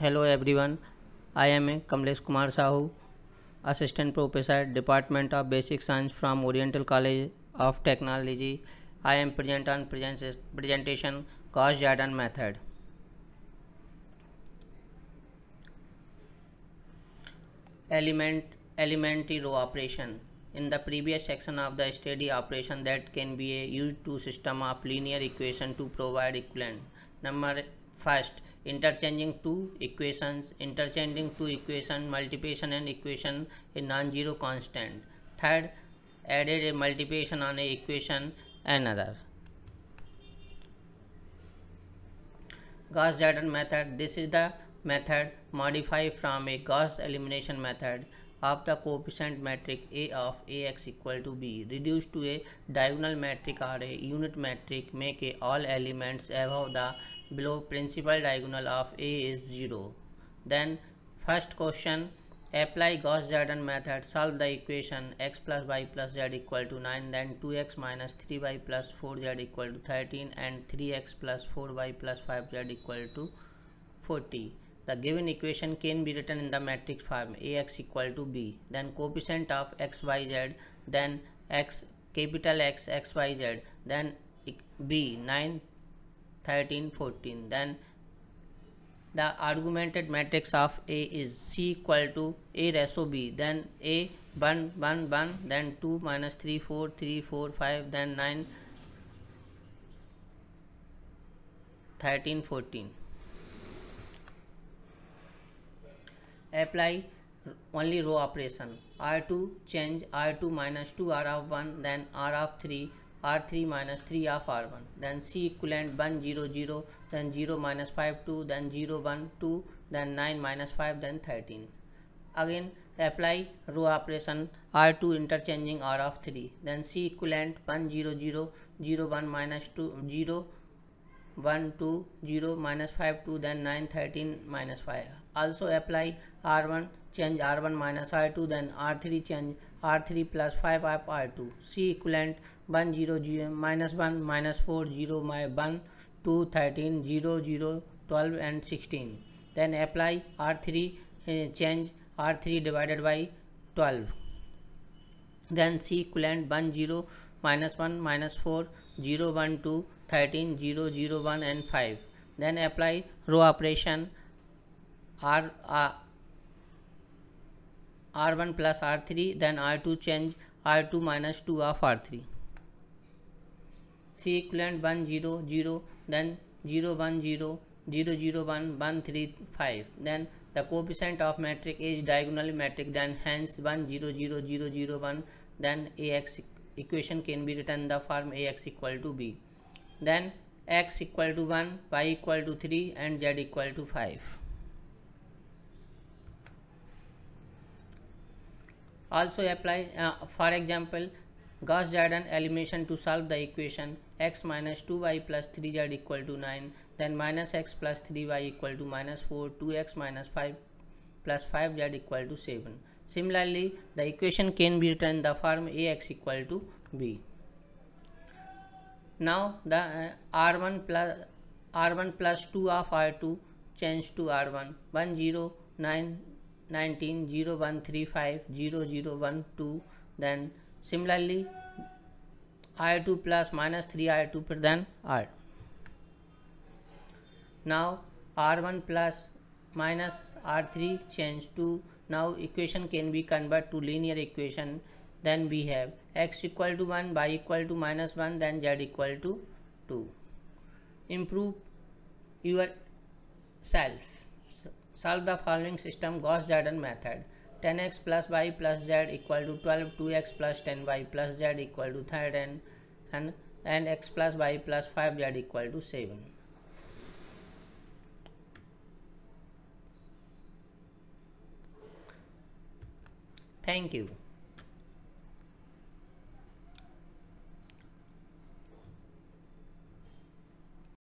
Hello everyone, I am Kamlesh Kumar Sahu, Assistant Professor, Department of Basic Science from Oriental College of Technology. I am present on present presentation Gauss-Jordan method. Element elementary row operation. In the previous section of the study operation that can be used to system of linear equation to provide equivalent. Number first interchanging two equations interchanging two equation multiplication and equation a non-zero constant. Third added a multiplication on a equation another. Gauss-Jordan method this is the method modified from a Gauss elimination method of the coefficient matrix A of Ax equal to B reduced to a diagonal matrix or a unit matrix make a all elements above the below principal diagonal of A is 0. Then first question apply Gauss-Jordan method solve the equation x plus y plus z equal to 9 then 2x minus 3y plus 4z equal to 13 and 3x plus 4y plus 5z equal to 40. The given equation can be written in the matrix form Ax equal to B then coefficient of x y z then x capital X x y z then B 9 13 14 then the augmented matrix of A is C equal to A ratio B then A 1 1 1 then 2 minus 3 4 3 4 5 then 9 13 14 apply only row operation r2 change r2 minus 2 r of 1 then r of 3 r3 minus 3 of r1 then c equivalent 1 0 0 then 0 minus 5 2 then 0 1 2 then 9 minus 5 then 13 again apply row operation r2 interchanging r of 3 then c equivalent 1 0 0 0 1 minus 2 0 one two zero minus five two then nine thirteen minus five. Also apply R one change R one minus R two then R three change R three plus five आप R two C equivalent one zero zero minus one minus four zero my one two thirteen zero zero twelve and sixteen then apply R three change R three divided by twelve then C equivalent one zero minus one minus four zero one two 13 0 0 1 and 5 then apply row operation r, uh, r r1 plus r3 then r2 change r2 minus 2 of r3 c equivalent 1 0 0 then 0 1 0 0 0 1 1 3 5 then the coefficient of matrix is diagonally matrix then hence 1 0 0 0 0 1 then ax equation can be written in the form ax equal to b then x equal to 1 y equal to 3 and z equal to 5 Also apply, uh, for example, Gauss-Jordan elimination to solve the equation x minus 2y plus 3z equal to 9, then minus x plus 3y equal to minus 4, 2x minus 5 plus 5z equal to 7. Similarly, the equation can be written in the form ax equal to b. Now the uh, r1 plus r1 plus 2 of r2 change to r1 1 0 9 19 0 1 3 5 0 0 1 2 then similarly r2 plus minus 3 r2 then r. Now r1 plus minus r3 change to now equation can be converted to linear equation then we have x equal to 1 y equal to minus 1 then z equal to 2 improve your self Solve the following system Gauss-Jordan method. 10x plus y plus z equal to 12, 2x plus 10y plus z equal to 3 and, and, and x plus y plus 5z equal to 7. Thank you.